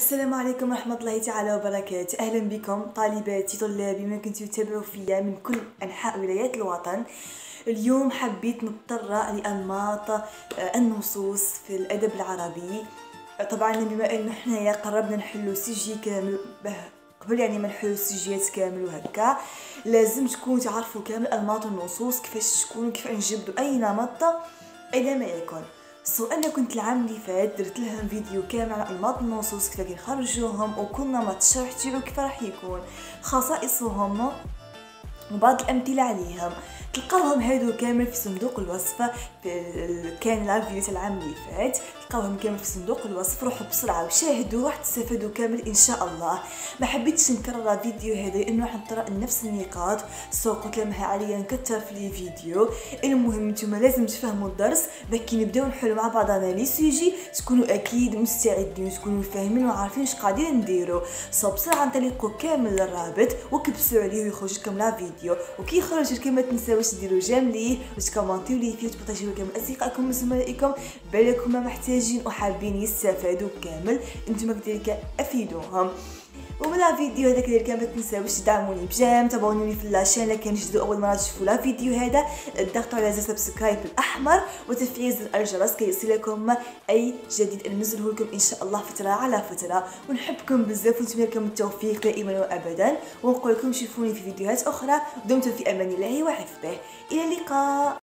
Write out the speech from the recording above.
السلام عليكم ورحمة الله تعالى وبركاته. أهلا بكم. طالباتي طلابي من كنتوا تتابعوا فيا من كل أنحاء ولايات الوطن. اليوم حبيت نتطرق لأنماط آه، النصوص في الأدب العربي. طبعا بما أنه حنايا قربنا نحلو سجي كامل قبل يعني ما نحلو السجيات كامل وهكا لازم تكون تعرفوا كامل أنماط النصوص كيفاش تكون كيف نجبدوا أي نمط أينما ما يكون. so أنا كنت العام اللي فات درت لهم فيديو كامل على انماط النصوص كيف نخرجوهم وكل نمط شرح تاعو كيف راح يكون. خصائصهم وبعض الأمثلة عليهم. تلقاوهم هادو كامل في صندوق الوصف في كان live vidéo العام اللي فات. تلقاوهم كامل في صندوق الوصف روحوا بسرعة وشاهدوا راح تستفادوا كامل إن شاء الله. ما حبيتش نكرر الفيديو هذا لأنه راح نطرق نفس النقاط. so قلت لهم عليا نكثر في les vidéos. المهم نتوما لازم تفهموا الدرس باش كي نبداو نحلوا مع بعضنا les sujets تكونوا أكيد مستعدين تكونوا فاهمين وعارفين اش قاعدين نديروا so بسرعة نطلقوا كامل الرابط وكبسوا عليه ويخرج لكم la vidéo. وكي يخرج لكم ما تنساوش ديروا j'aime ليه وتكومونتيو ليه فيه وتبارطاجيو كامل أصدقائكم وزملائكم بالكم محتاجين وحابين يستفادوا كامل إنتم كذلك افيدوهم ومن الفيديو هذا كذلك ما تنساوش تدعموني ب j'aime تابعوني في la chaîne لكن جدوا أول مرة تشوفوا la vidéo هذا الضغط على زر سبسكرايب الأحمر وتفعيل زر الجرس كي يصلكم أي جديد ننزله لكم إن شاء الله فترة على فترة. ونحبكم بزاف ونتمنى لكم التوفيق دائما وابدا. ونقول لكم شوفوني في فيديوهات أخرى دمتم في أمان الله وحفظه. إلى اللقاء.